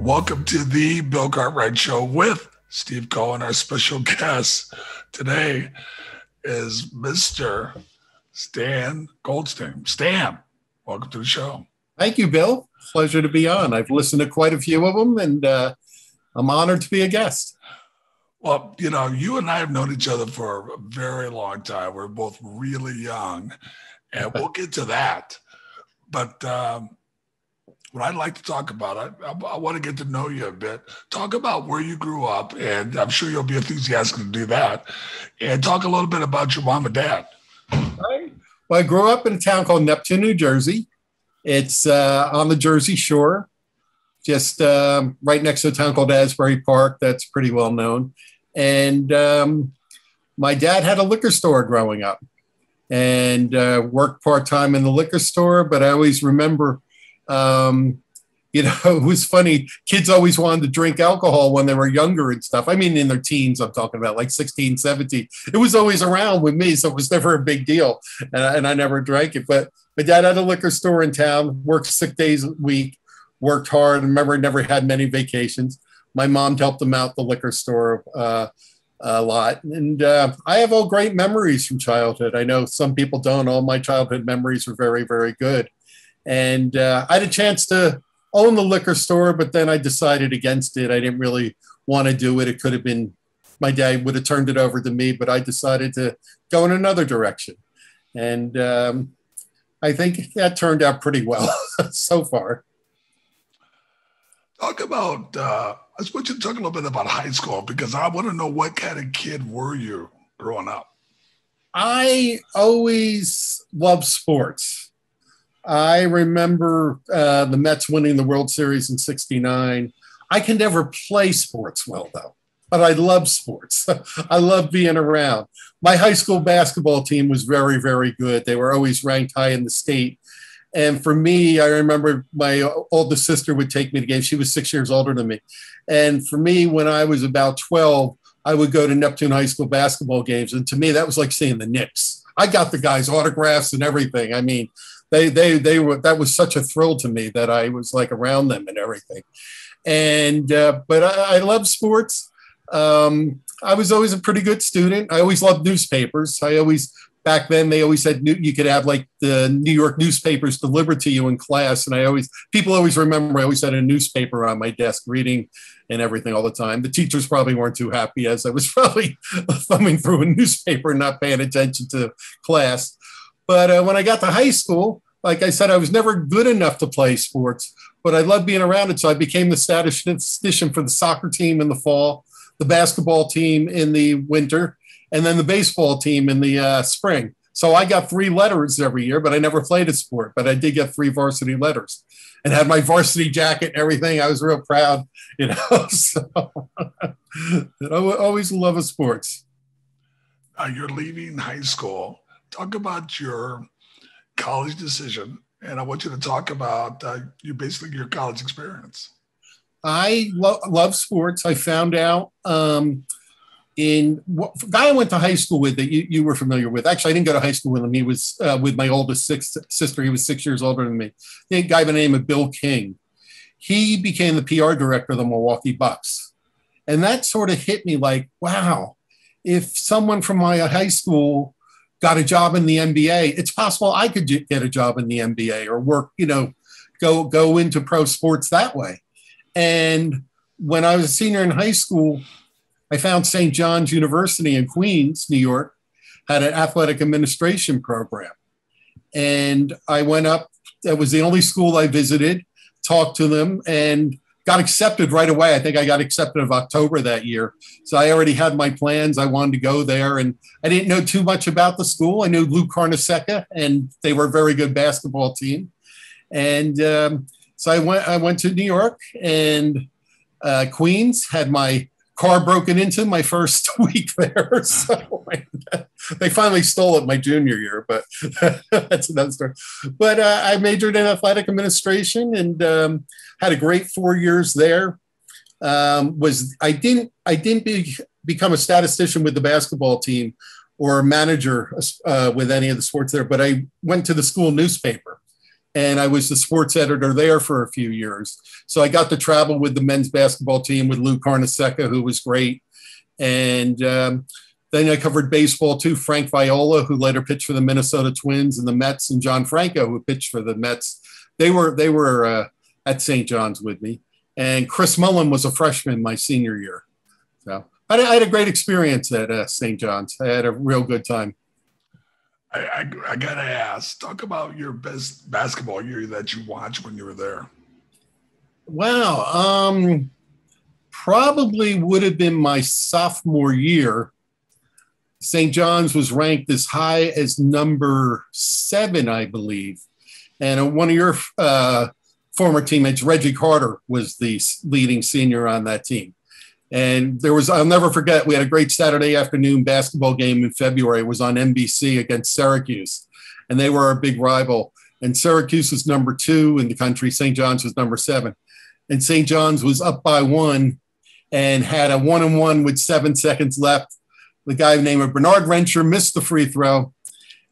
Welcome to the Bill Cartwright Show with Steve Cohen. Our special guest today is Mr. Stan Goldstein. Stan, welcome to the show. Thank you, Bill. Pleasure to be on. I've listened to quite a few of them, and uh, I'm honored to be a guest. Well, you know, you and I have known each other for a very long time. We're both really young, and we'll get to that. But um, what I'd like to talk about, I, I, I, want to get to know you a bit. Talk about where you grew up, and I'm sure you'll be enthusiastic to do that. And talk a little bit about your mom and dad. Right. Well, I grew up in a town called Neptune, New Jersey. It's uh, on the Jersey Shore, just um, right next to a town called Asbury Park. That's pretty well known. And um, my dad had a liquor store growing up and uh, worked part time in the liquor store. But I always remember um, you know, it was funny. Kids always wanted to drink alcohol when they were younger and stuff. I mean, in their teens, I'm talking about like 16, 17. It was always around with me, so it was never a big deal. And I, and I never drank it. But my dad had a liquor store in town, worked six days a week, worked hard. And remember, never had many vacations. My mom helped him out the liquor store uh, a lot. And uh, I have all great memories from childhood. I know some people don't. All my childhood memories are very, very good. And uh, I had a chance to own the liquor store, but then I decided against it. I didn't really want to do it. It could have been my dad would have turned it over to me, but I decided to go in another direction. And um, I think that turned out pretty well so far. Talk about, uh, I want you to talk a little bit about high school because I want to know what kind of kid were you growing up? I always loved sports. I remember uh, the Mets winning the World Series in 69. I can never play sports well, though, but I love sports. I love being around. My high school basketball team was very, very good. They were always ranked high in the state. And for me, I remember my oldest sister would take me to games. She was six years older than me. And for me, when I was about 12, I would go to Neptune High School basketball games. And to me, that was like seeing the Knicks. I got the guys' autographs and everything. I mean, they they they were that was such a thrill to me that I was like around them and everything. And uh, but I, I love sports. Um, I was always a pretty good student. I always loved newspapers. I always back then they always said you could have like the New York newspapers delivered to you in class, and I always people always remember I always had a newspaper on my desk reading and everything all the time. The teachers probably weren't too happy as I was probably thumbing through a newspaper and not paying attention to class. But uh, when I got to high school, like I said, I was never good enough to play sports, but I loved being around it. So I became the statistician for the soccer team in the fall, the basketball team in the winter, and then the baseball team in the uh, spring. So I got three letters every year, but I never played a sport, but I did get three varsity letters and had my varsity jacket and everything. I was real proud, you know. so I always love of sports. Uh, you're leaving high school talk about your college decision, and I want you to talk about uh, you basically your college experience. I lo- love sports. I found out um, in what guy I went to high school with that you, you were familiar with. Actually, I didn't go to high school with him. He was uh, with my oldest six, sister. He was six years older than me. A guy by the name of Bill King. He became the PR director of the Milwaukee Bucks. And that sort of hit me like, wow, if someone from my high school got a job in the NBA, it's possible I could get a job in the NBA or work, you know, go go into pro sports that way. And when I was a senior in high school, I found St. John's University in Queens, New York, had an athletic administration program. And I went up, that was the only school I visited, talked to them, and got accepted right away. I think I got accepted of October that year. So I already had my plans. I wanted to go there and I didn't know too much about the school. I knew Lou Carnesecca and they were a very good basketball team. And um, so I went, I went to New York and uh, Queens had my car broken into my first week there. So they finally stole it my junior year, but that's another story. But uh, I majored in athletic administration and um, had a great four years there. Um, was I didn't I didn't be, become a statistician with the basketball team or a manager uh, with any of the sports there, but I went to the school newspaper and I was the sports editor there for a few years. So I got to travel with the men's basketball team with Lou Carnesecca, who was great. And um, then I covered baseball too. Frank Viola, who later pitched for the Minnesota Twins and the Mets, and John Franco, who pitched for the Mets. They were they were uh, at St. John's with me. And Chris Mullin was a freshman my senior year. So I, I had a great experience at uh, St. John's. I had a real good time. I, I, I, gotta ask, talk about your best basketball year that you watched when you were there. Wow. Um, probably would have been my sophomore year. St. John's was ranked as high as number seven, I believe. And one of your uh, former teammates, Reggie Carter, was the leading senior on that team. And there was, I'll never forget, we had a great Saturday afternoon basketball game in February. It was on NBC against Syracuse, and they were our big rival. And Syracuse was number two in the country, St. John's was number seven. And St. John's was up by one and had a one on one with seven seconds left. The guy named Bernard Rencher missed the free throw.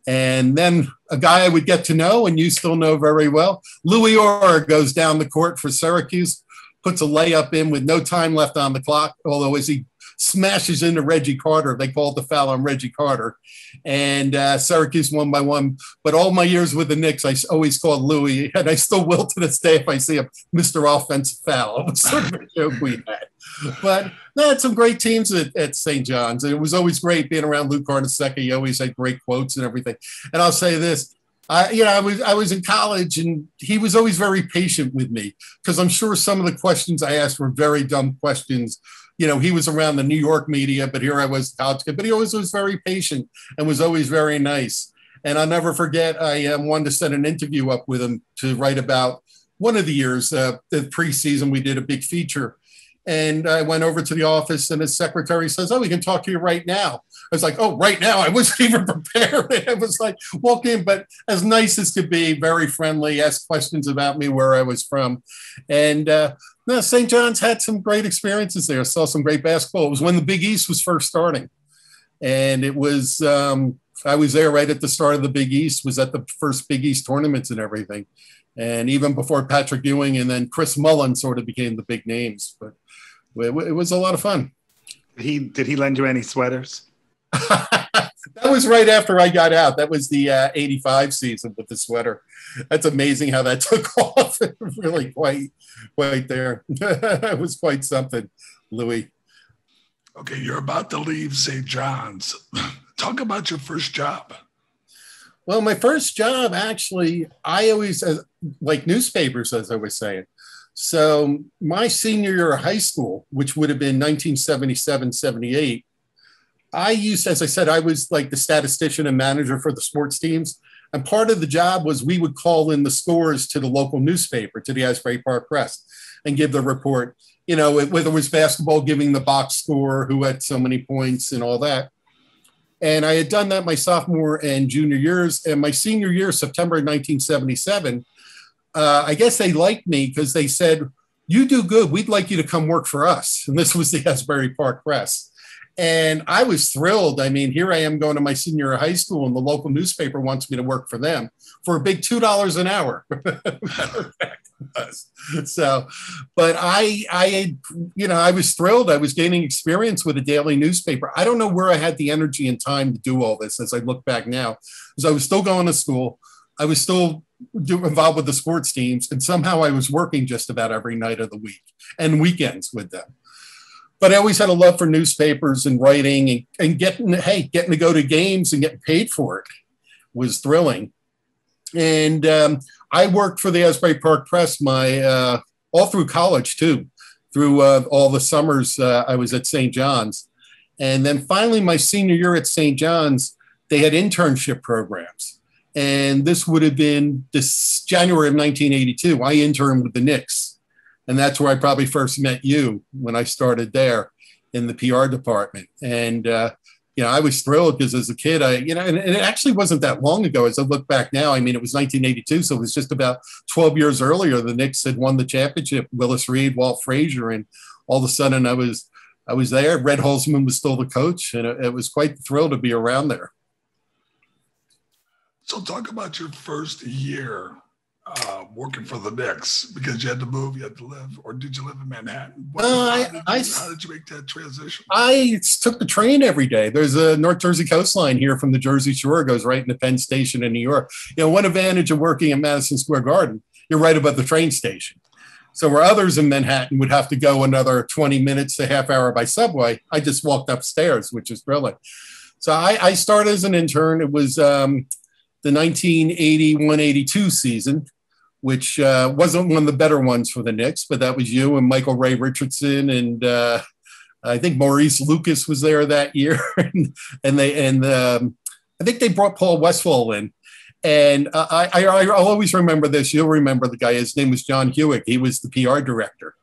And then a guy I would get to know, and you still know very well, Louis Orr goes down the court for Syracuse puts a layup in with no time left on the clock, although as he smashes into Reggie Carter, they called the foul on Reggie Carter. And uh, Syracuse won by one. But all my years with the Knicks, I always called Louis, and I still will to this day if I see a Mr. Offensive foul. It was sort of a joke we had. But they had some great teams at, at St. John's. It was always great being around Lou Carnesecca. He always had great quotes and everything. And I'll say this I, you know, I was I was in college, and he was always very patient with me because I'm sure some of the questions I asked were very dumb questions. You know, he was around the New York media, but here I was, college kid. But he always was very patient and was always very nice. And I'll never forget, I um, wanted to set an interview up with him to write about one of the years, uh, the preseason. We did a big feature, and I went over to the office, and his secretary says, "Oh, we can talk to you right now." I was like, oh, right now. I wasn't even prepared. I was like walk in, but as nice as could be, very friendly, asked questions about me, where I was from. And uh, no, St. John's had some great experiences there. Saw some great basketball. It was when the Big East was first starting. And it was, um, I was there right at the start of the Big East, was at the first Big East tournaments and everything. And even before Patrick Ewing and then Chris Mullin sort of became the big names. But it, it was a lot of fun. He did he lend you any sweaters? that was right after I got out. That was the uh, 85 season with the sweater. That's amazing how that took off. really quite, quite there. it was quite something, Louis. Okay, you're about to leave St. John's. Talk about your first job. Well, my first job, actually, I always uh, like newspapers, as I was saying. So, my senior year of high school, which would have been 1977, 78, I used, as I said, I was like the statistician and manager for the sports teams. And part of the job was we would call in the scores to the local newspaper, to the Asbury Park Press, and give the report, you know, whether it was basketball, giving the box score, who had so many points, and all that. And I had done that my sophomore and junior years. And my senior year, September 1977, uh, I guess they liked me because they said, You do good. We'd like you to come work for us. And this was the Asbury Park Press. And I was thrilled. I mean, here I am going to my senior high school, and the local newspaper wants me to work for them for a big two dollars an hour. so, but I, I, you know, I was thrilled. I was gaining experience with a daily newspaper. I don't know where I had the energy and time to do all this. As I look back now, because I was still going to school, I was still involved with the sports teams, and somehow I was working just about every night of the week and weekends with them but I always had a love for newspapers and writing and, and getting, hey, getting to go to games and getting paid for it was thrilling. And um, I worked for the Asbury Park Press my uh, all through college too, through uh, all the summers uh, I was at St. John's, and then finally my senior year at St. John's, they had internship programs, and this would have been this January of 1982. I interned with the Knicks and that's where I probably first met you when I started there in the PR department. And uh, you know, I was thrilled because as a kid, I you know, and, and, it actually wasn't that long ago. As I look back now, I mean, it was 1982, so it was just about 12 years earlier. The Knicks had won the championship. Willis Reed, Walt Frazier, and all of a sudden, I was I was there. Red Holzman was still the coach, and it, it was quite thrilled to be around there. So, talk about your first year uh, working for the Knicks because you had to move, you had to live, or did you live in Manhattan? What, Uh, how, I- did you, I- how did you make that transition? I took the train every day. There's a North Jersey coastline here from the Jersey Shore, goes right into Penn Station in New York. You know, one advantage of working at Madison Square Garden, you're right above the train station. So where others in Manhattan would have to go another 20 minutes to half hour by subway, I just walked upstairs, which is brilliant. So I, I started as an intern. It was um, the 1981-82 season, which uh, wasn't one of the better ones for the Knicks, but that was you and Michael Ray Richardson and uh, I think Maurice Lucas was there that year, and, and they and um, I think they brought Paul Westphal in. And I, I, I, will always remember this. You'll remember the guy. His name was John Hewitt. He was the PR director,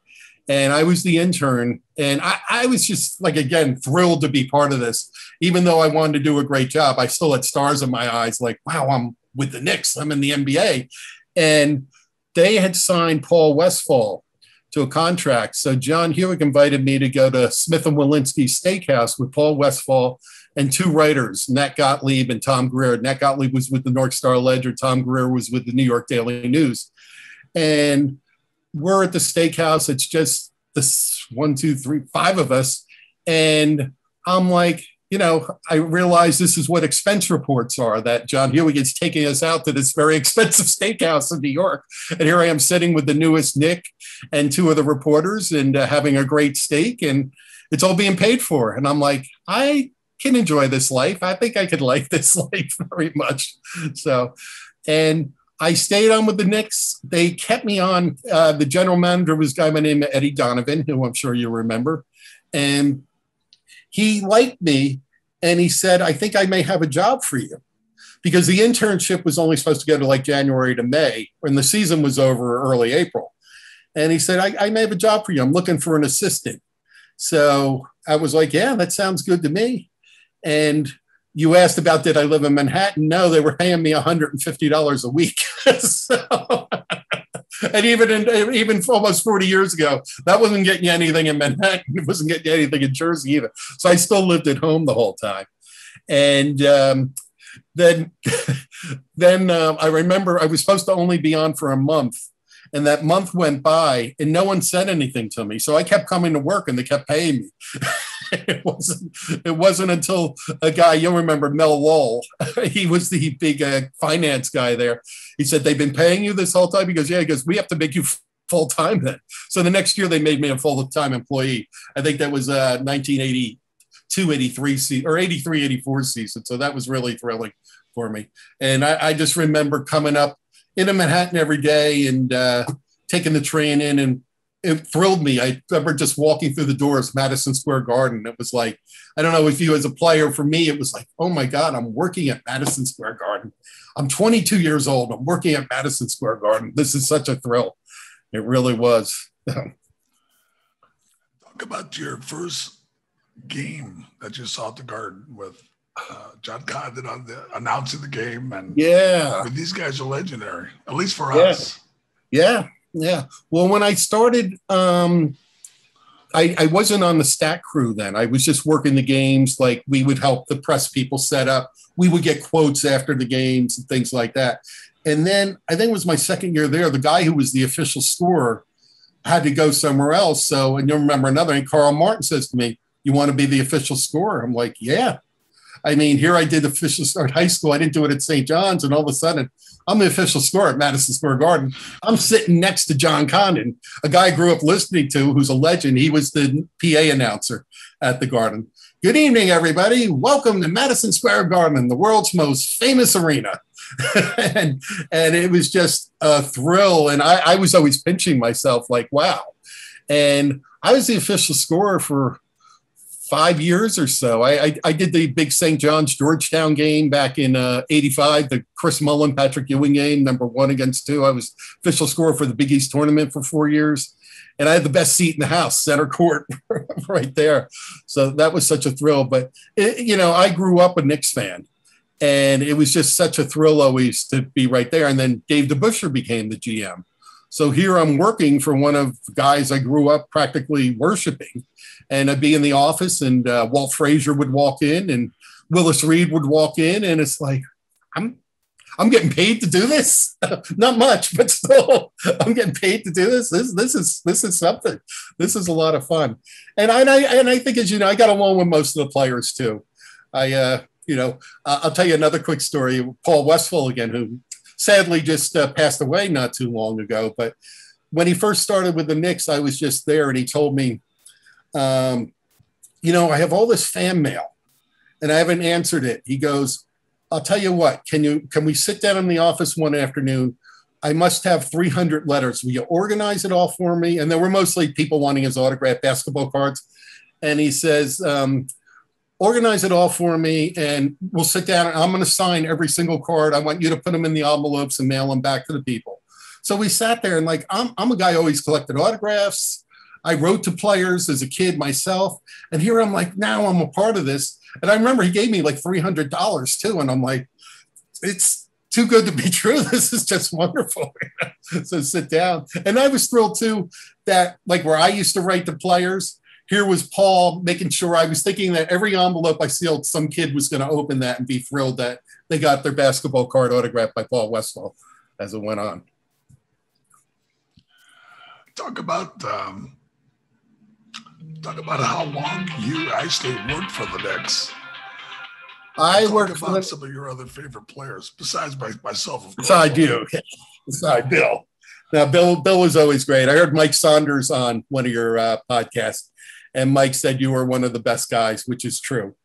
and I was the intern. And I, I was just like again thrilled to be part of this. Even though I wanted to do a great job, I still had stars in my eyes. Like, wow, I'm with the Knicks. I'm in the NBA, and they had signed Paul Westphal to a contract. So John Hewitt invited me to go to Smith and Wollensky Steakhouse with Paul Westphal and two writers, Nat Gottlieb and Tom Greer. Nat Gottlieb was with the Newark Star Ledger. Tom Greer was with the New York Daily News. And we're at the steakhouse. It's just this one, two, three, five of us. And I'm like, you know, I realize this is what expense reports are that John Hewitt is taking us out to this very expensive steakhouse in New York. And here I am sitting with the newest Knick and two of the reporters and uh, having a great steak. And it's all being paid for. And I'm like, I can enjoy this life. I think I could like this life very much. So, and I stayed on with the Knicks. They kept me on. Uh, the general manager was a guy by the name of Eddie Donovan, who I'm sure you remember. And he liked me and he said, I think I may have a job for you. Because the internship was only supposed to go to like January to May, when the season was over early April. And he said, I, I may have a job for you. I'm looking for an assistant. So I was like, yeah, that sounds good to me. And you asked about did I live in Manhattan? No, they were paying me $150 a week. so, and even in, even almost 40 years ago, that wasn't getting you anything in Manhattan. It wasn't getting you anything in Jersey either. So I still lived at home the whole time. And um, then, then uh, I remember I was supposed to only be on for a month. And that month went by and no one said anything to me. So I kept coming to work and they kept paying me. it wasn't it wasn't until a guy you'll remember Mel Wall he was the big uh, finance guy there. He said they've been paying you this whole time? He goes yeah. He goes we have to make you full time then. So the next year they made me a full time employee. I think that was uh 1982 83 season or 83 84 season. So that was really thrilling for me. And I, I just remember coming up in into Manhattan every day and uh, taking the train in and it thrilled me. I remember just walking through the doors, Madison Square Garden. It was like, I don't know if you as a player, for me, it was like, oh my God, I'm working at Madison Square Garden. I'm 22 years old. I'm working at Madison Square Garden. This is such a thrill. It really was. Talk about your first game that you saw at the Garden with uh, John Condon on the announcing the game, and yeah, I mean, these guys are legendary, at least for Yeah. us. yeah, yeah. Well, when I started, um, I, I wasn't on the stat crew then. I was just working the games. Like we would help the press people set up. We would get quotes after the games and things like that. And then I think it was my second year there. The guy who was the official scorer had to go somewhere else. So, and you'll remember another. And Carl Martin says to me, "You want to be the official scorer?" I'm like, "Yeah." I mean, here I did the official start high school. I didn't do it at St. John's, and all of a sudden, I'm the official scorer at Madison Square Garden. I'm sitting next to John Condon, a guy I grew up listening to, who's a legend. He was the PA announcer at the Garden. Good evening, everybody. Welcome to Madison Square Garden, the world's most famous arena. and and it was just a thrill. And I, I was always pinching myself, like, wow. And I was the official scorer for five years or so. I, I, I did the big St. John's Georgetown game back in uh, 85, the Chris Mullin, Patrick Ewing game, number one against two. I was official scorer for the Big East tournament for four years. And I had the best seat in the house, center court, right there. So that was such a thrill. But, it, you know, I grew up a Knicks fan. And it was just such a thrill always to be right there. And then Dave DeBusschere became the GM. So here I'm working for one of guys I grew up practically worshiping and I'd be in the office, and uh, Walt Frazier would walk in, and Willis Reed would walk in, and it's like, I'm, I'm getting paid to do this. Not much, but still, I'm getting paid to do this. This this is this is something. This is a lot of fun, and I and I, and I think as you know, I got along with most of the players too. I uh, you know, uh, I'll tell you another quick story. Paul Westphal again, who sadly just uh, passed away not too long ago, but when he first started with the Knicks, I was just there, and he told me, um, you know, I have all this fan mail, and I haven't answered it. He goes I'll tell you what, can you can we sit down in the office one afternoon? I must have 300 letters. Will you organize it all for me? And there were mostly people wanting his autograph basketball cards. And he says, um, organize it all for me and we'll sit down and I'm going to sign every single card. I want you to put them in the envelopes and mail them back to the people. So we sat there and like, I'm, I'm a guy always collected autographs. I wrote to players as a kid myself. And here I'm like, now I'm a part of this. And I remember he gave me like $300 too. And I'm like, it's too good to be true. This is just wonderful. so sit down. And I was thrilled too that, like, where I used to write to players, here was Paul making sure I was thinking that every envelope I sealed, some kid was going to open that and be thrilled that they got their basketball card autographed by Paul Westphal as it went on. Talk about um, talk about how long you actually worked for the Knicks. I worked about the, some of your other favorite players besides my, myself. Of course. Besides you, besides Bill. Now, Bill, Bill was always great. I heard Mike Saunders on one of your uh, podcasts, and Mike said you were one of the best guys, which is true.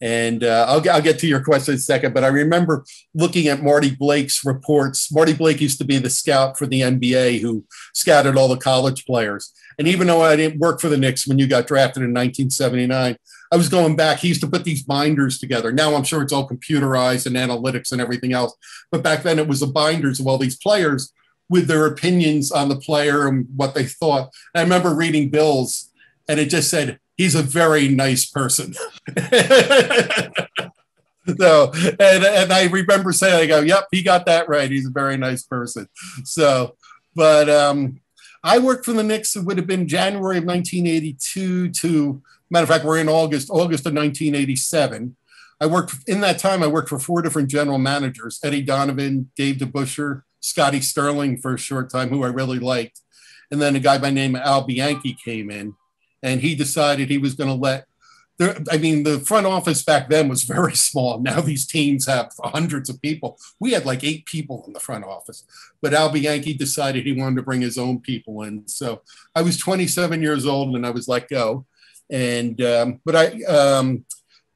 And uh, I'll, I'll get to your question in a second, but I remember looking at Marty Blake's reports. Marty Blake used to be the scout for the NBA who scouted all the college players. And even though I didn't work for the Knicks when you got drafted in 1979, I was going back. He used to put these binders together. Now I'm sure it's all computerized and analytics and everything else. But back then it was the binders of all these players with their opinions on the player and what they thought. And I remember reading Bills and it just said, he's a very nice person. so and, and I remember saying, I go, yep, he got that right. He's a very nice person. So, but um, I worked for the Knicks. It would have been January of 1982 to matter of fact, we're in August, August of 1987. I worked in that time. I worked for four different general managers: Eddie Donovan, Dave DeBusschere, Scotty Stirling for a short time, who I really liked, and then a guy by name Al Bianchi came in and he decided he was going to let there, I mean, the front office back then was very small. Now these teams have hundreds of people. We had like eight people in the front office, but Al Bianchi decided he wanted to bring his own people in. So I was 27 years old and I was let go. And um, but I um,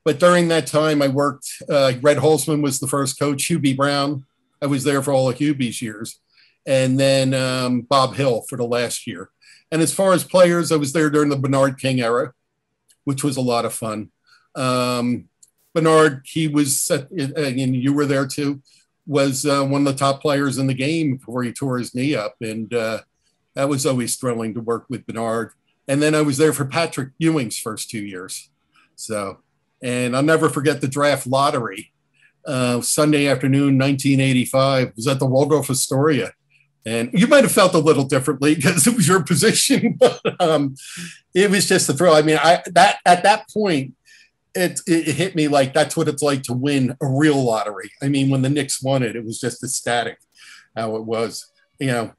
but during that time I worked. Uh, Red Holzman was the first coach. Hubie Brown. I was there for all of Hubie's years, and then um, Bob Hill for the last year. And as far as players, I was there during the Bernard King era, which was a lot of fun. Um, Bernard, he was, and you were there too, was uh, one of the top players in the game before he tore his knee up. And uh, that was always thrilling to work with Bernard. And then I was there for Patrick Ewing's first two years. So, and I'll never forget the draft lottery. Uh, Sunday afternoon, 1985, was at the Waldorf Astoria and you might have felt a little differently because it was your position. but um, it was just a thrill. I mean, I that at that point, it, it hit me like that's what it's like to win a real lottery. I mean, when the Knicks won it, it was just ecstatic how it was. You know,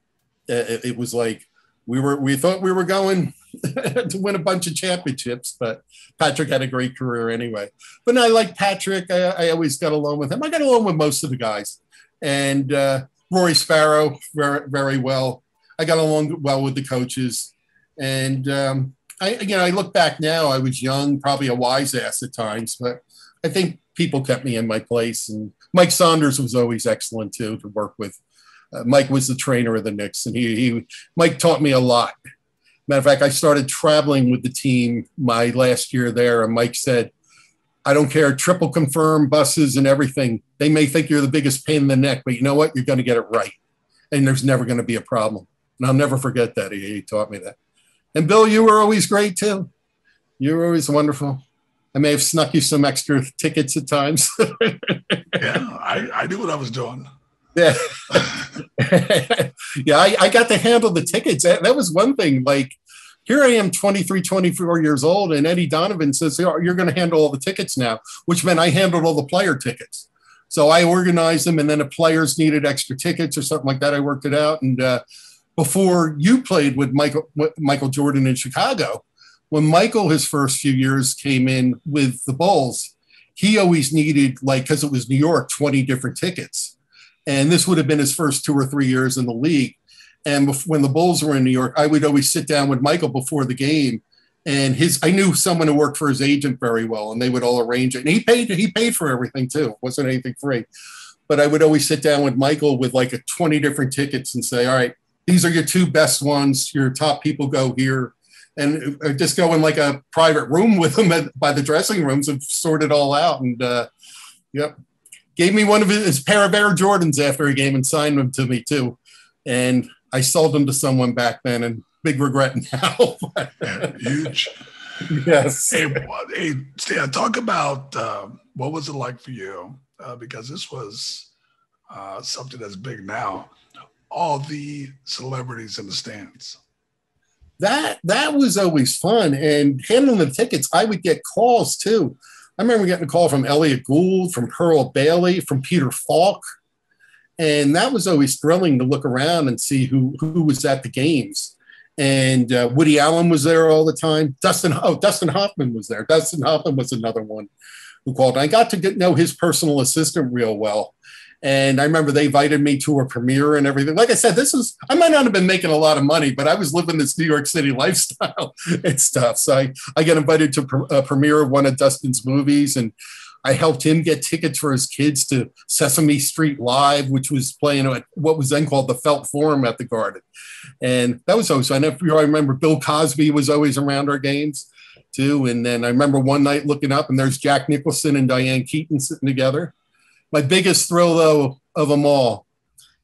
it, it was like we were we thought we were going to win a bunch of championships, but Patrick had a great career anyway. But I like Patrick. I, I always got along with him. I got along with most of the guys, and. Uh, Rory Sparrow very very well. I got along well with the coaches, and um, I know I look back now. I was young, probably a wise ass at times, but I think people kept me in my place. And Mike Saunders was always excellent too to work with. Uh, Mike was the trainer of the Knicks, and he, he Mike taught me a lot. Matter of fact, I started traveling with the team my last year there, and Mike said, I don't care, triple confirm buses and everything. They may think you're the biggest pain in the neck, but you know what? You're going to get it right. And there's never going to be a problem. And I'll never forget that. He, he taught me that. And Bill, you were always great too. You were always wonderful. I may have snuck you some extra tickets at times. yeah, I, I knew what I was doing. Yeah. yeah, I, I got to handle the tickets. That, that was one thing. Like, here I am, 23, 24 years old, and Eddie Donovan says, You're going to handle all the tickets now, which meant I handled all the player tickets. So I organized them, and then if players needed extra tickets or something like that, I worked it out. And uh, before you played with Michael Michael Jordan in Chicago, when Michael his first few years came in with the Bulls, he always needed like because it was New York, twenty different tickets, and this would have been his first two or three years in the league. And when the Bulls were in New York, I would always sit down with Michael before the game and his I knew someone who worked for his agent very well, and they would all arrange it. And he paid he paid for everything too. It wasn't anything free. But I would always sit down with Michael with like a 20 different tickets and say, all right, these are your two best ones. Your top people go here. And uh, just go in like a private room with them at, by the dressing rooms and sort it all out. And uh, yep, gave me one of his, his pair of Air Jordans after a game and signed them to me too. And I sold them to someone back then, and big regret now. huge. Yes. Hey, hey, Stan, talk about uh, what was it like for you? Uh, because this was uh, something that's big now. All the celebrities in the stands. That that was always fun, and handling the tickets, I would get calls too. I remember getting a call from Elliott Gould, from Pearl Bailey, from Peter Falk, and that was always thrilling to look around and see who who was at the games and uh, Woody Allen was there all the time. Dustin, oh, Dustin Hoffman was there. Dustin Hoffman was another one who called. I got to get know his personal assistant real well. And I remember they invited me to a premiere and everything. Like I said, this is, I might not have been making a lot of money, but I was living this New York City lifestyle and stuff. So I, I get invited to a premiere of one of Dustin's movies. And I helped him get tickets for his kids to Sesame Street Live, which was playing at what was then called the Felt Forum at the Garden. And that was always, I remember Bill Cosby was always around our games too. And then I remember one night looking up and there's Jack Nicholson and Diane Keaton sitting together. My biggest thrill though of them all,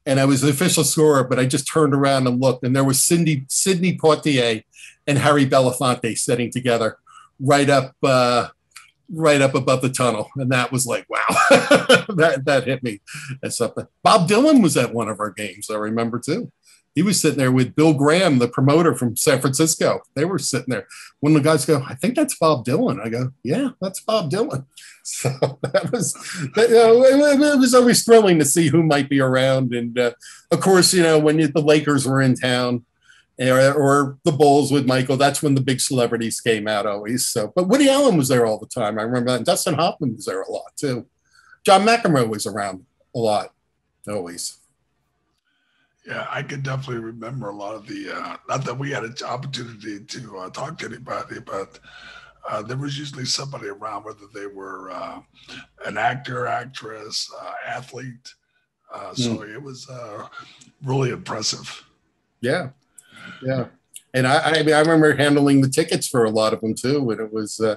and I was the official scorer, but I just turned around and looked and there was Cindy, Sidney Poitier and Harry Belafonte sitting together right up, uh, right up above the tunnel. And that was like, wow, that, that hit me as something. Bob Dylan was at one of our games, I remember too. He was sitting there with Bill Graham, the promoter from San Francisco. They were sitting there. When the guys go, I think that's Bob Dylan. I go, yeah, that's Bob Dylan. So that was, you know, it, it was always thrilling to see who might be around. And uh, of course, you know, when you, the Lakers were in town, or, or, the Bulls with Michael. That's when the big celebrities came out always. So, but Woody Allen was there all the time. I remember that. And Dustin Hoffman was there a lot too. John McEnroe was around a lot, always. Yeah, I could definitely remember a lot of the. Uh, not that we had an opportunity to uh, talk to anybody, but uh, there was usually somebody around, whether they were uh, an actor, actress, uh, athlete. Mm. So it was really impressive. Yeah, yeah. And I, I mean, I remember handling the tickets for a lot of them too, and it was, uh,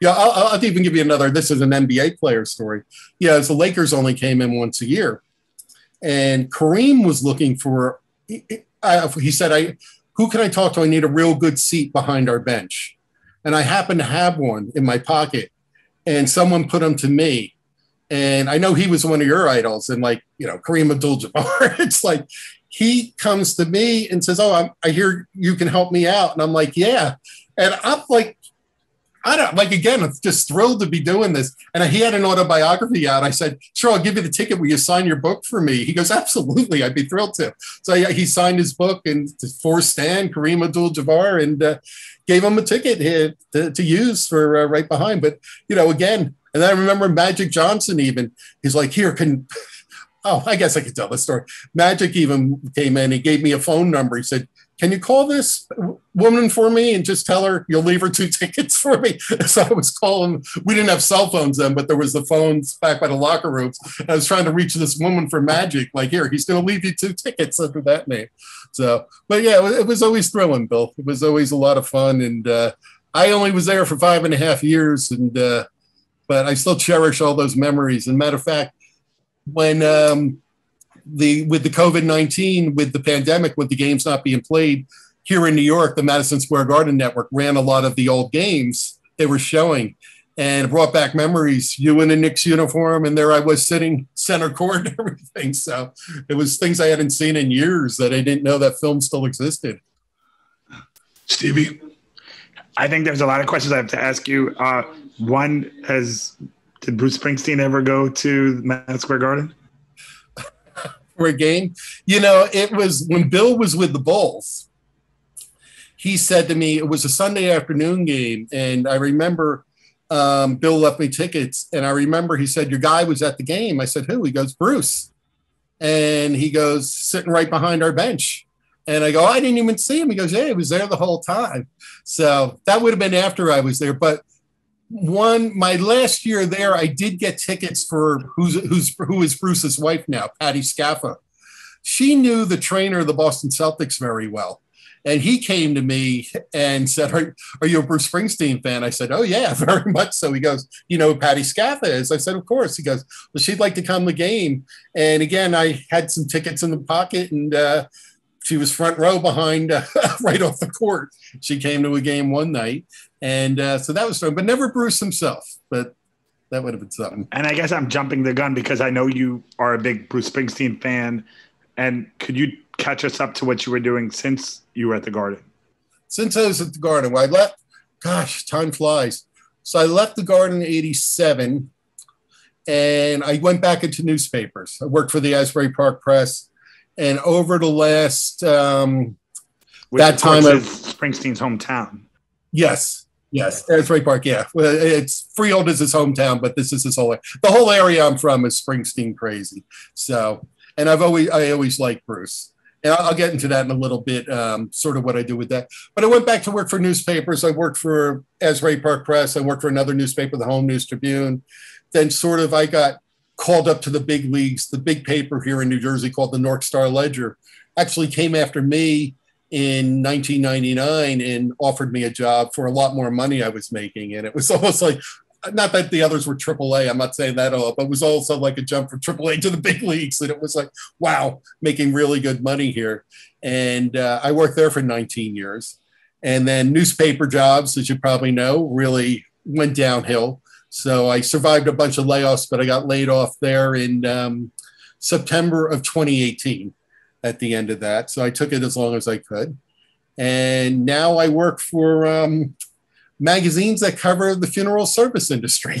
yeah. I'll, I'll even give you another. This is an NBA player story. Yeah, the Lakers only came in once a year, and Kareem was looking for. He, he said, "I, who can I talk to? I need a real good seat behind our bench." And I happened to have one in my pocket, and someone put him to me. And I know he was one of your idols, and like you know Kareem Abdul-Jabbar. it's like he comes to me and says, "Oh, I'm, I hear you can help me out," and I'm like, "Yeah," and I'm like, I don't like again. I'm just thrilled to be doing this. And he had an autobiography out. I said, "Sure, I'll give you the ticket. Will you sign your book for me?" He goes, "Absolutely, I'd be thrilled to." So he signed his book and for Stan Kareem Abdul-Jabbar and uh, gave him a ticket to, to use for uh, right behind. But you know, again, and I remember Magic Johnson even. He's like, "Here, can." oh, I guess I could tell the story. Magic even came in. He gave me a phone number. He said, "Can you call this woman for me and just tell her you'll leave her two tickets for me?" So I was calling. We didn't have cell phones then, but there was the phones back by the locker rooms. I was trying to reach this woman for Magic. Like, here, he's going to leave you two tickets under that name. So, but yeah, it was always thrilling, Bill. It was always a lot of fun, and uh, I only was there for five and a half years, and uh, but I still cherish all those memories. And matter of fact when um, the with the COVID nineteen, with the pandemic, with the games not being played here in New York, the Madison Square Garden Network ran a lot of the old games they were showing, and it brought back memories. You in a Knicks uniform, and there I was sitting center court and everything. So it was things I hadn't seen in years that I didn't know that film still existed. Stevie, I think there's a lot of questions I have to ask you. Uh, one has Did Bruce Springsteen ever go to Madison Square Garden? for a game. You know, it was when Bill was with the Bulls. He said to me, it was a Sunday afternoon game. And I remember um, Bill left me tickets. And I remember he said, Your guy was at the game. I said, Who? He goes, Bruce. And he goes, Sitting right behind our bench. And I go, I didn't even see him. He goes, Yeah, he was there the whole time. So that would have been after I was there. But one my last year there i did get tickets for who's who's who is bruce's wife now patty scialfa. She knew the trainer of the boston celtics very well. And he came to me and said are, are you a bruce springsteen fan? I said oh yeah very much so. He goes you know patty scialfa is? I said of course. He goes well she'd like to come to the game. And again i had some tickets in the pocket and uh, she was front row behind uh, right off the court. She came to a game one night and uh, so that was fun, but never Bruce himself. But that would have been something. And I guess I'm jumping the gun because I know you are a big Bruce Springsteen fan. And could you catch us up to what you were doing since you were at the Garden? Since I was at the Garden, well, I left. Gosh, time flies. So I left the Garden in '87, and I went back into newspapers. I worked for the Asbury Park Press, and over the last um, Which that time, of Springsteen's hometown. Yes, Yes, Asbury Park. Yeah, it's Freehold is his hometown, but this is his whole the whole area I'm from is Springsteen crazy. So, and I've always I always liked Bruce, and I'll, get into that in a little bit, um, sort of what I do with that. But I went back to work for newspapers. I worked for Asbury Park Press. I worked for another newspaper, the Home News Tribune. Then, sort of, I got called up to the big leagues. The big paper here in New Jersey called the Newark Star Ledger actually came after me in 1999 and offered me a job for a lot more money I was making. And it was almost like, not that the others were AAA, I'm not saying that at all, but it was also like a jump from AAA to the big leagues. And it was like, wow, making really good money here. And uh, I worked there for 19 years. And then newspaper jobs, as you probably know, really went downhill. So I survived a bunch of layoffs, but I got laid off there in um, September of 2018 at the end of that. So I took it as long as I could. And now I work for um, magazines that cover the funeral service industry.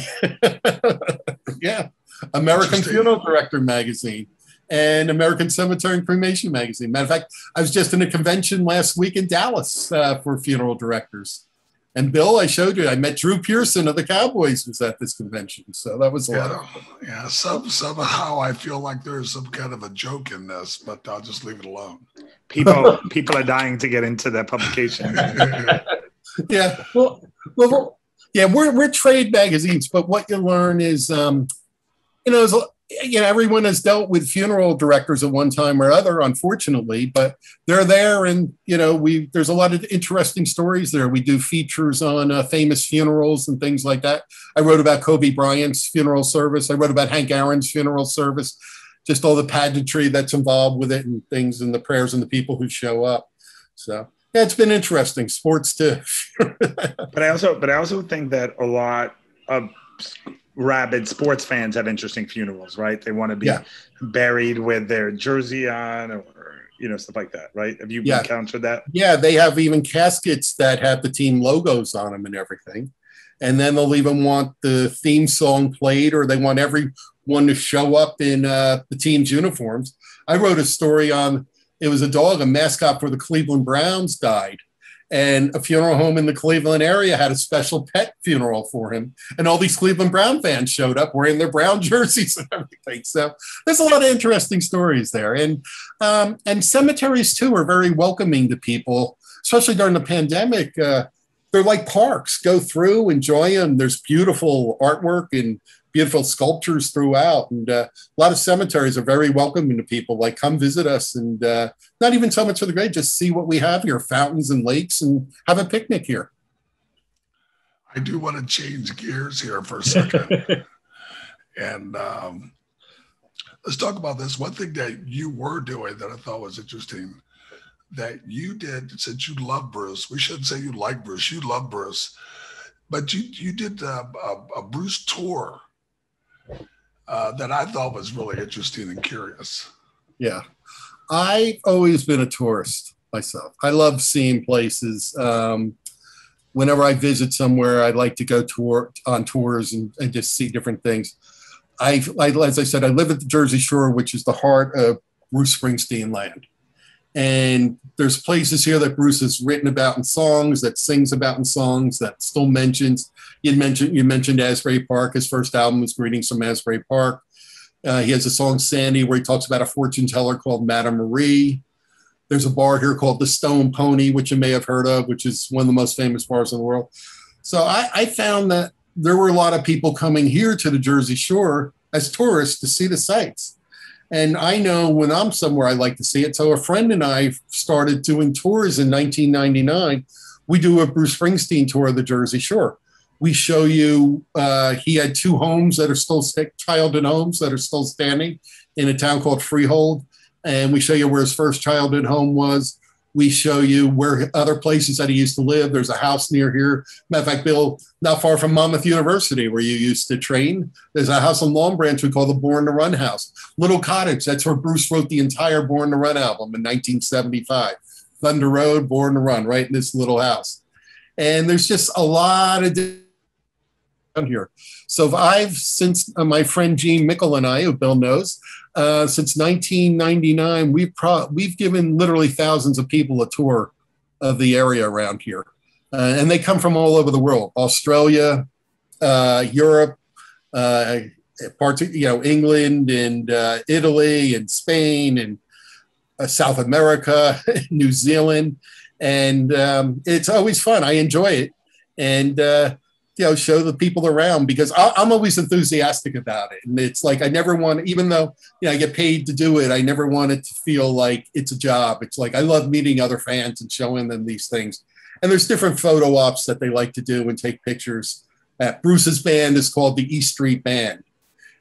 yeah. American Funeral Director magazine and American Cemetery and Cremation magazine. Matter of fact, I was just in a convention last week in Dallas uh, for funeral directors. And Bill, I showed you, I met Drew Pearson of the Cowboys was at this convention. So that was a yeah, lot of fun. Yeah, some, somehow I feel like there's some kind of a joke in this, but I'll just leave it alone. People people are dying to get into that publication. yeah. Well, well, yeah, we're, we're trade magazines, but what you learn is, um, you know, you know, everyone has dealt with funeral directors at one time or other, unfortunately, but they're there, and you know, we there's a lot of interesting stories there. We do features on uh, famous funerals and things like that. I wrote about Kobe Bryant's funeral service. I wrote about Hank Aaron's funeral service, just all the pageantry that's involved with it and things, and the prayers and the people who show up. So yeah, it's been interesting. Sports too. but I also, but I also think that a lot of rabid sports fans have interesting funerals, right? They want to be yeah. buried with their jersey on or you know stuff like that, right? Have you yeah. encountered that? Yeah, they have even caskets that have the team logos on them and everything. And then they'll even want the theme song played, or they want everyone to show up in uh, the team's uniforms. I wrote a story on it was a dog, a mascot for the Cleveland Browns died and a funeral home in the Cleveland area had a special pet funeral for him. And all these Cleveland Brown fans showed up wearing their brown jerseys and everything. So there's a lot of interesting stories there. And um, and cemeteries too are very welcoming to people, especially during the pandemic. Uh, they're like parks. Go through, enjoy them. There's beautiful artwork and beautiful sculptures throughout. And uh, a lot of cemeteries are very welcoming to people. Like, come visit us, and uh, not even so much for the grave, just see what we have here: fountains and lakes, and have a picnic here. I do want to change gears here for a second, and um, let's talk about this. One thing that you were doing that I thought was interesting that you did since you love Bruce. We shouldn't say you like Bruce. You love Bruce, but you you did a, a, a Bruce tour uh, that I thought was really interesting and curious. Yeah. I've always been a tourist myself. I love seeing places. Um, whenever I visit somewhere, I like to go tour on tours and, and just see different things. I, I, as I said, I live at the Jersey Shore, which is the heart of Bruce Springsteen land. And there's places here that Bruce has written about in songs, that sings about in songs, that still mentions. You mentioned you mentioned Asbury Park. His first album was Greetings from Asbury Park. Uh, he has a song Sandy where he talks about a fortune teller called Madame Marie. There's a bar here called the Stone Pony, which you may have heard of, which is one of the most famous bars in the world. So I, I found that there were a lot of people coming here to the Jersey Shore as tourists to see the sights. And I know when I'm somewhere, I like to see it. So a friend and I started doing tours in 1999. We do a Bruce Springsteen tour of the Jersey Shore. We show you, uh, he had two homes that are still st- childhood homes that are still standing in a town called Freehold. And we show you where his first childhood home was. We show you where other places that he used to live. There's a house near here. Matter of fact, Bill, not far from Monmouth University, where you used to train. There's a house in Long Branch we call the Born to Run House. Little Cottage, that's where Bruce wrote the entire Born to Run album in 1975. Thunder Road, Born to Run, right in this little house. And there's just a lot of here. So I've since uh, my friend Jean Mikle and I, who Bill knows, uh, since 1999, we've pro- we've given literally thousands of people a tour of the area around here, uh, and they come from all over the world: Australia, uh, Europe, uh, parts you know England and uh, Italy and Spain and South America, New Zealand, and um, it's always fun. I enjoy it, and you know show the people around because I, am always enthusiastic about it. And it's like i never want even though you know i get paid to do it i never want it to feel like it's a job. It's like i love meeting other fans and showing them these things. And there's different photo ops that they like to do and take pictures. At bruce's band is called the east street band.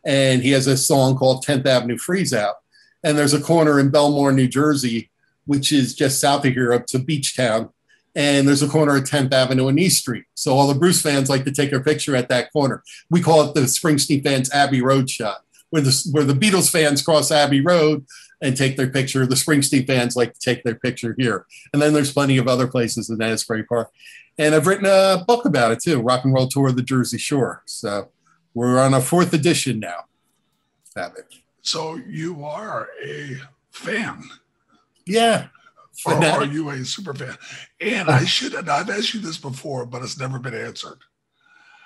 And he has a song called 10th avenue freeze out. And there's a corner in Belmar new jersey which is just south of here up to beach town and there's a corner at 10th Avenue and East Street. So all the Bruce fans like to take a picture at that corner. We call it the Springsteen fans Abbey Road shot, where the, where the Beatles fans cross Abbey Road and take their picture. The Springsteen fans like to take their picture here. And then there's plenty of other places in Asbury Park. And I've written a book about it too, Rock and Roll Tour of the Jersey Shore. So we're on a fourth edition now. Savage. So you are a fan. Yeah, or are you a super fan? And I should, and I've asked you this before, but it's never been answered.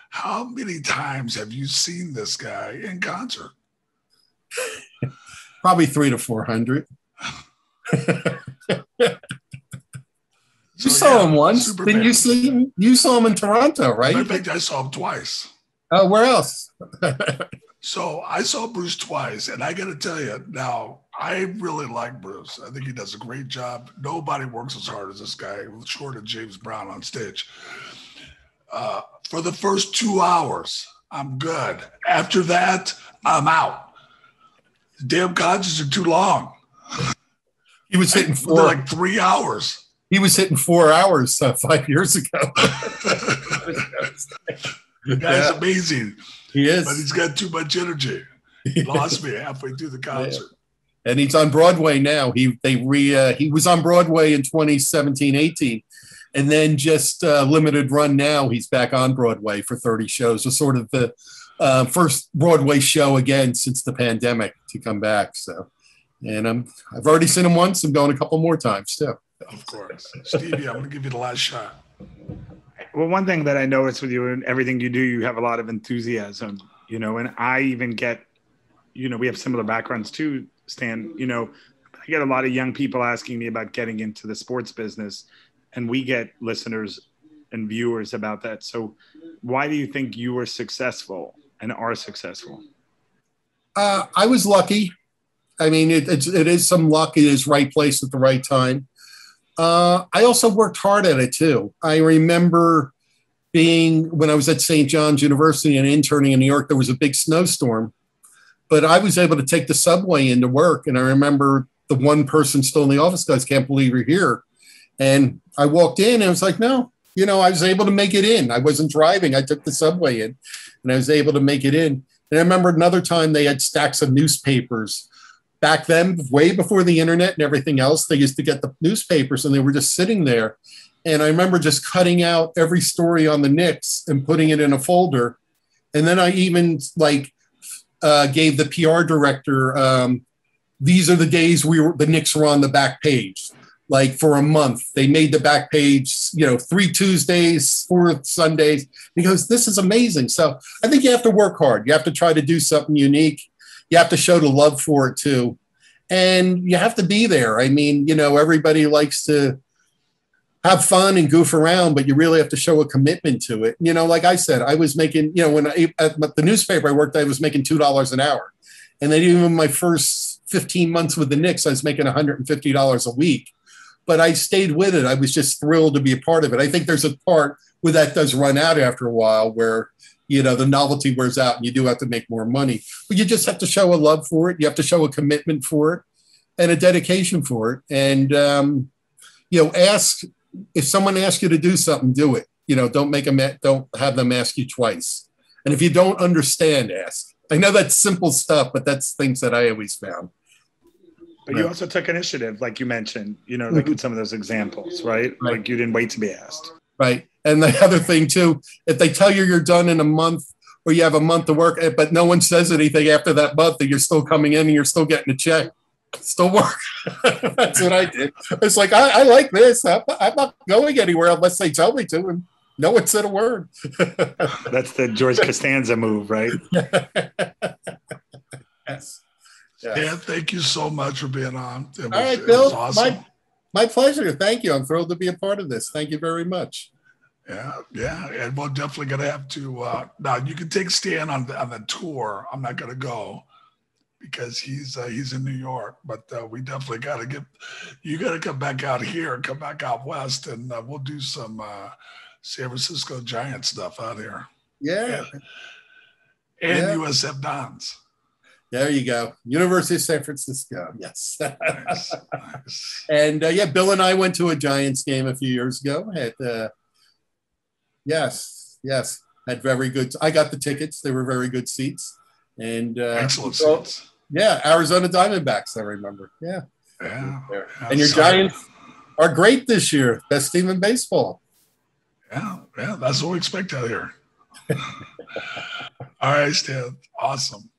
How many times have you seen this guy in concert? Probably three to four hundred. You so, saw yeah, him once. Didn't you see him? You saw him in Toronto, right? In fact, I saw him twice. Oh, uh, where else? so I saw Bruce twice, and I got to tell you now, I really like Bruce. I think he does a great job. Nobody works as hard as this guy, short of James Brown on stage. Uh, for the first two hours, I'm good. After that, I'm out. Damn concerts are too long. He was hitting four like three hours. He was hitting four hours uh, five years ago. the guy's yeah. amazing. He is, but he's got too much energy. He lost me halfway through the concert. Yeah and he's on Broadway now. He they re uh, he was on Broadway in 2017 18 and then just uh, limited run now he's back on Broadway for 30 shows. So sort of the uh, first Broadway show again since the pandemic to come back. So and I'm I've already seen him once. I'm going a couple more times too. Of course, Stevie, I'm going to give you the last shot. Well, one thing that I notice with you and everything you do, you have a lot of enthusiasm, you know, and I even get, you know, we have similar backgrounds too, Stan, you know, I get a lot of young people asking me about getting into the sports business, and we get listeners and viewers about that. So, why do you think you were successful and are successful? Uh, I was lucky. I mean, it, it is some luck. It is right place at the right time. Uh, I also worked hard at it too. I remember being when I was at St. John's University and interning in New York. There was a big snowstorm, but I was able to take the subway into work. And I remember the one person still in the office, guys, can't believe you're here. And I walked in and I was like, no, you know, I was able to make it in. I wasn't driving. I took the subway in and I was able to make it in. And I remember another time they had stacks of newspapers. Back then, way before the internet and everything else, they used to get the newspapers and they were just sitting there. And I remember just cutting out every story on the Knicks and putting it in a folder. And then I even like uh, gave the PR director, um, these are the days we were, the Knicks were on the back page. Like for a month, they made the back page, you know, three Tuesdays, four Sundays. Goes, This is amazing. So I think you have to work hard. You have to try to do something unique. You have to show the love for it too. And you have to be there. I mean, you know, everybody likes to, have fun and goof around, but you really have to show a commitment to it. You know, like I said, I was making, you know, when I, at the newspaper I worked, I was making $2 an hour. And then even my first 15 months with the Knicks, I was making $150 a week. But I stayed with it. I was just thrilled to be a part of it. I think there's a part where that does run out after a while where, you know, the novelty wears out and you do have to make more money. But you just have to show a love for it. You have to show a commitment for it and a dedication for it. And, um, you know, ask if someone asks you to do something, do it. You know, don't make them don't have them ask you twice. And if you don't understand, ask. I know that's simple stuff, but that's things that I always found. But you also took initiative, like you mentioned, you know, like mm-hmm. in some of those examples, right? right? Like you didn't wait to be asked. Right. And the other thing too, if they tell you you're done in a month or you have a month to work, but no one says anything after that month that you're still coming in and you're still getting a check, still work. That's what I did. It's like I, I like this. I'm, I'm, not going anywhere unless they tell me to, and no one said a word. That's the George Costanza move, right? yes. Yeah. yeah. Thank you so much for being on. Was, All right, Bill. Awesome. My, my pleasure. Thank you. I'm thrilled to be a part of this. Thank you very much. Yeah, yeah, and we're definitely gonna have to. Uh, now you can take Stan on the on the tour. I'm not gonna go, because he's uh, he's in New York. But uh, we definitely got to get you got to come back out here, come back out west, and uh, we'll do some uh, San Francisco Giant stuff out here. Yeah, and, and yeah. USF Dons. There you go, University of San Francisco. Yes, nice, nice. and uh, yeah, Bill and I went to a Giants game a few years ago. At uh, yes, yes, had very good. I got the tickets; they were very good seats. And uh, excellent seats. Yeah, Arizona Diamondbacks. I remember. Yeah. Yeah. And your Giants are great this year. Best team in baseball. Yeah, yeah, that's what we expect out here. All right, Stan. Awesome.